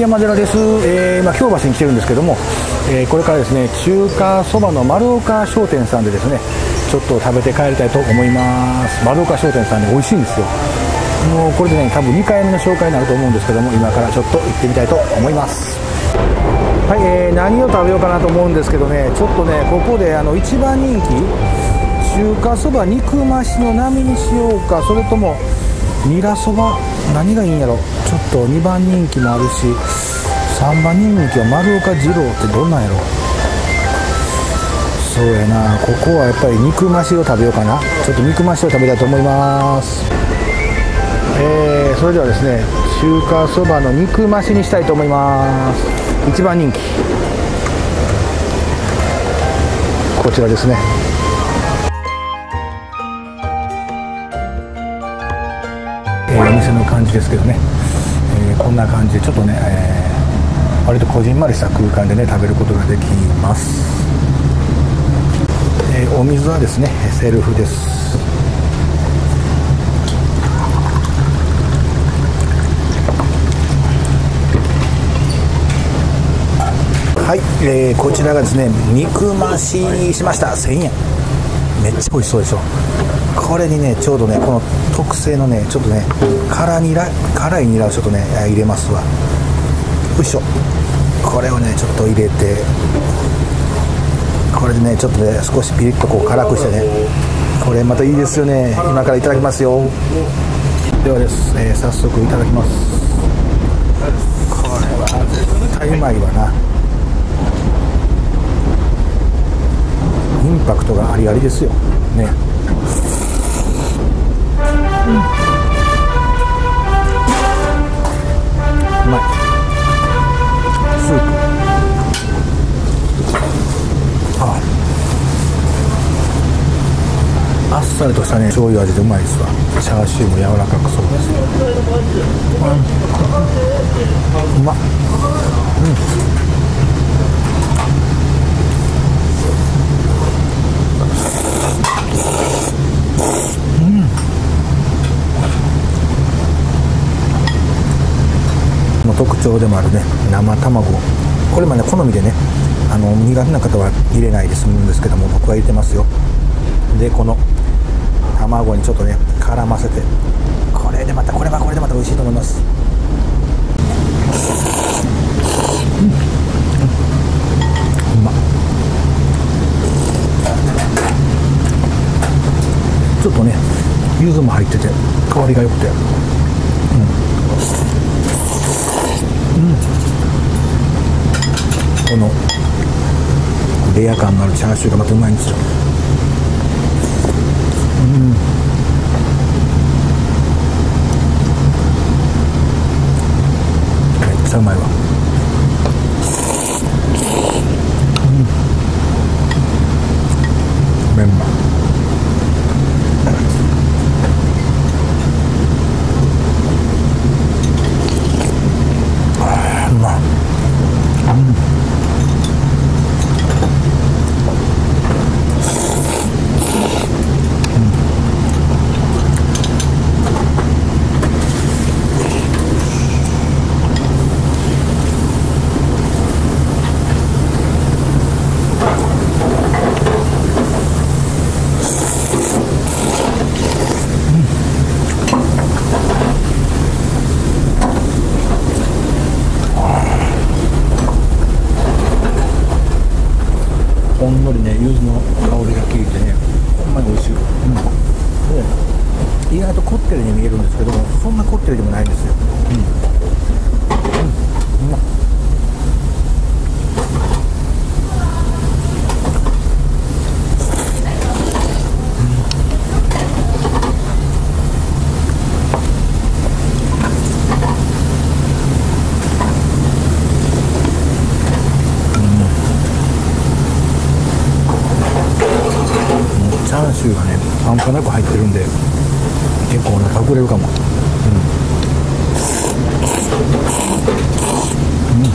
山寺です、えー、今京橋に来てるんですけども、えー、これからですね中華そばの丸岡商店さんでですねちょっと食べて帰りたいと思います。丸岡商店さんね美味しいんですよ。もうこれでね多分2回目の紹介になると思うんですけども今からちょっと行ってみたいと思います。はい、えー、何を食べようかなと思うんですけどねちょっとねここであの一番人気中華そば肉増しの波にしようかそれともニラそば何がいいんやろ。ちょっと2番人気もあるし3番人気は丸岡二郎ってどんなんやろ。そうやな。ここはやっぱり肉増しを食べようかな。ちょっと肉増しを食べたいと思います。えー、それではですね中華そばの肉増しにしたいと思います。一番人気。こちらですね。えー、お店の感じですけどね、えー、こんな感じでちょっとね、えー、割とこじんまりした空間でね食べることができます、えお水はですねセルフです。はい、えー、こちらがですね肉増ししました。1000円。めっちゃ美味しそうでしょ。これにねちょうどねこの特製のねちょっとね辛ニラ辛いニラをちょっとね入れますわ。よいしょ。これをねちょっと入れてこれでねちょっとね少しピリッとこう辛くしてね。これまたいいですよね。今からいただきますよ。ではです、えー、早速いただきます。これは絶対うまいわな。インパクトがありありですよ。ね。うまい。スープ。ああっさりとしたね醤油味でうまいですわ。チャーシューも柔らかくそうです。うまっ。うん。特徴でもあるね。生卵。これもね好みでねあの苦手な方は入れないで済むんですけども僕は入れてますよ。でこの卵にちょっとね絡ませて。これでまたこれはこれでまた美味しいと思います。うん。うまちょっとね柚子も入ってて香りが良くてうんこのレア感のあるチャーシューがまたうまいんですよ。うん。めっちゃうまいわ。うん。メンマほんのりね柚子の香りが効いてねほんまに美味しい、うん、で意外とこってりに見えるんですけどもそんなこってりでもないんですよ、うん半端なく入ってるんで結構ね隠れるかも。うん、うん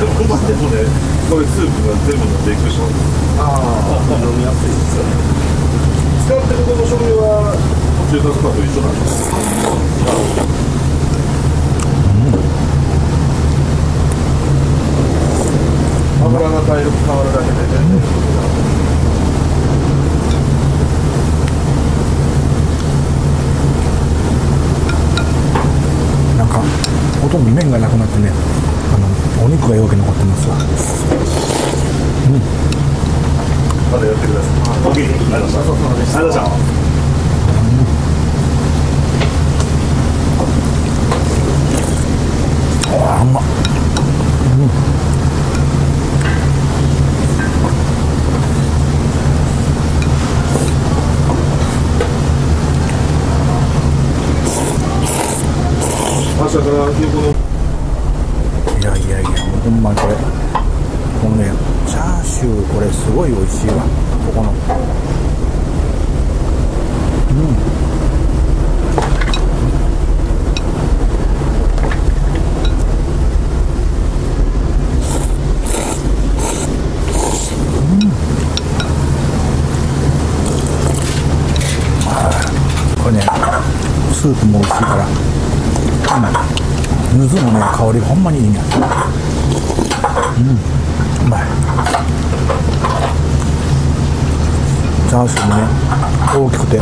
どこまでもねこれスー。プが全部しああ飲みやすいですよね。使ってるこの醤油は中華そばと一緒なんです油が大量変わるだけで全然、ほとんど麺がなくなってねあのお肉がよく残ってますわ。うん。まだやってください。オッケー、ありがとうございました。あうました。あうん。朝かいやいやいやもうほんまにこれ。このねチャーシューこれすごい美味しいわ。ここの。うんこれねスープも美味しいから柚子のね香りがほんまにいいね。うんうまい。チャーシューもね大きくて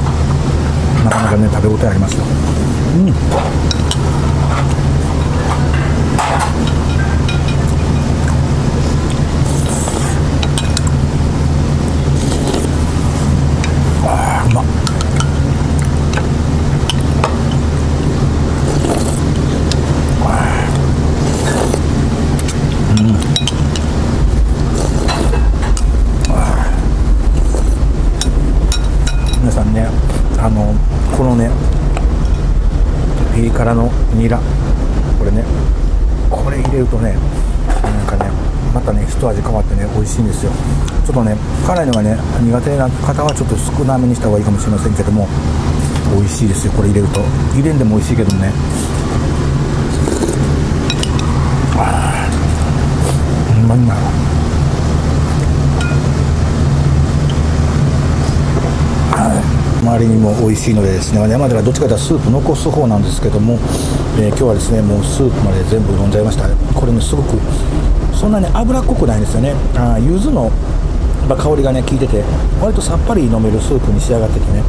なかなかね食べ応えありますよ。うん。このねピリ辛のニラ。これねこれ入れるとねなんかねまたね一味変わってね美味しいんですよ。ちょっとね辛いのがね苦手な方はちょっと少なめにした方がいいかもしれませんけども美味しいですよ。これ入れると。入れんでも美味しいけどもねああうまいな周りにも美味しいのでですね。山ではどっちかというとスープ残す方なんですけども、えー、今日はですねもうスープまで全部飲んじゃいました。これねすごくそんなに脂っこくないんですよね。あ柚子の香りがね効いてて割とさっぱり飲めるスープに仕上がっててね。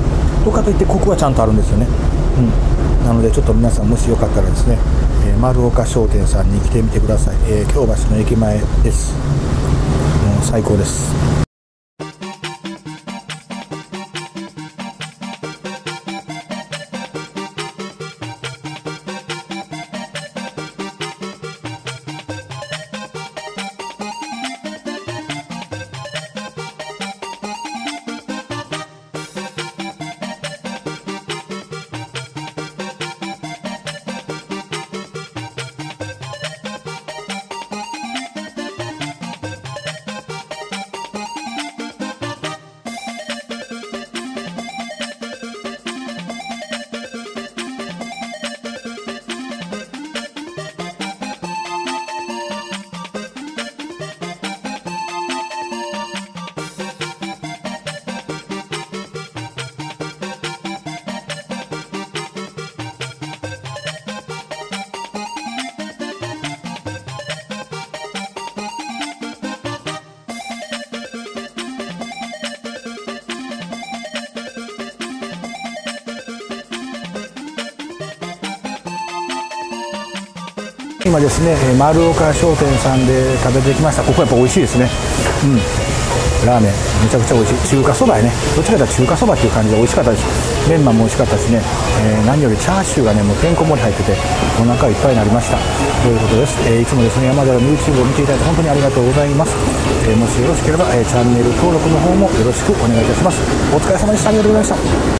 とかといってコクはちゃんとあるんですよね。うん。なのでちょっと皆さんもしよかったらですね、えー、丸岡商店さんに来てみてください、えー、京橋の駅前です。もう最高です。今ですね丸岡商店さんで食べてきました。ここやっぱ美味しいですね。うん。ラーメン。めちゃくちゃ美味しい。中華そばやね。どっちかというと中華そばっていう感じで美味しかったです。メンマも美味しかったしね、えー、何よりチャーシューがねもうてんこ盛り入っててお腹いっぱいになりました。ということです、えー、いつもですね山寺の YouTube を見ていただいて本当にありがとうございます、えー、もしよろしければ、えチャンネル登録の方もよろしくお願いいたします。お疲れ様でした。ありがとうございました。